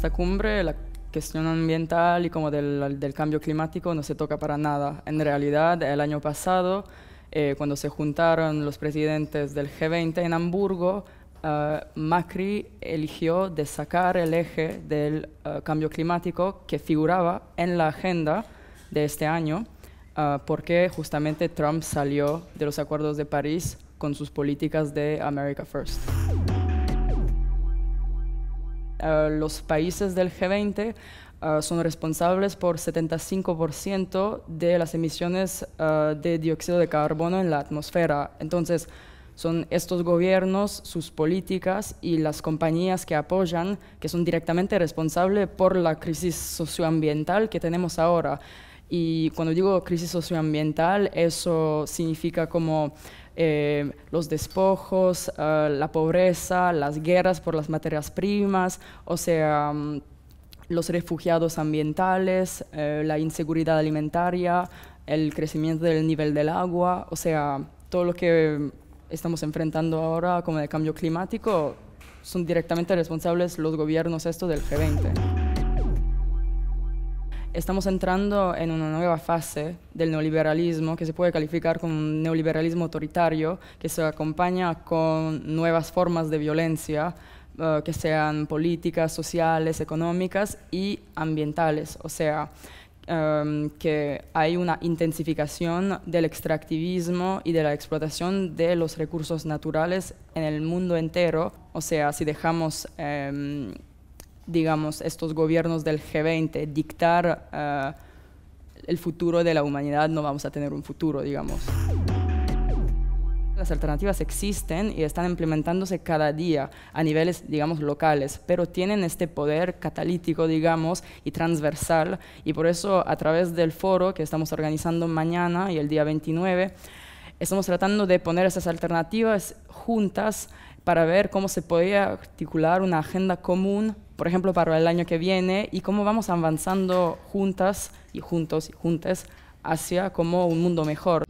esta cumbre la cuestión ambiental y como del, del, cambio climático no se toca para nada. En realidad, el año pasado, eh, cuando se juntaron los presidentes del G20 en Hamburgo, uh, Macri eligió de sacar el eje del uh, cambio climático que figuraba en la agenda de este año, uh, porque justamente Trump salió de los acuerdos de París con sus políticas de America First. Los países del G20 son responsables por 75% de las emisiones de dióxido de carbono en la atmósfera. Entonces, son estos gobiernos, sus políticas y las compañías que apoyan, que son directamente responsables por la crisis socioambiental que tenemos ahora. Y cuando digo crisis socioambiental, eso significa como eh, los despojos, uh, la pobreza, las guerras por las materias primas, o sea, um, los refugiados ambientales, uh, la inseguridad alimentaria, el crecimiento del nivel del agua, o sea, todo lo que estamos enfrentando ahora como el cambio climático, son directamente responsables los gobiernos esto del G20. Estamos entrando en una nueva fase del neoliberalismo que se puede calificar como un neoliberalismo autoritario que se acompaña con nuevas formas de violencia uh, que sean políticas, sociales, económicas y ambientales. O sea, um, que hay una intensificación del extractivismo y de la explotación de los recursos naturales en el mundo entero. O sea, si dejamos, um, digamos, estos gobiernos del G20 dictar uh, el futuro de la humanidad, no vamos a tener un futuro, digamos. Las alternativas existen y están implementándose cada día a niveles, digamos, locales, pero tienen este poder catalítico, digamos, y transversal, y por eso a través del foro que estamos organizando mañana y el día 29, estamos tratando de poner esas alternativas juntas para ver cómo se podría articular una agenda común, por ejemplo, para el año que viene, y cómo vamos avanzando juntas y juntos y juntas hacia como un mundo mejor.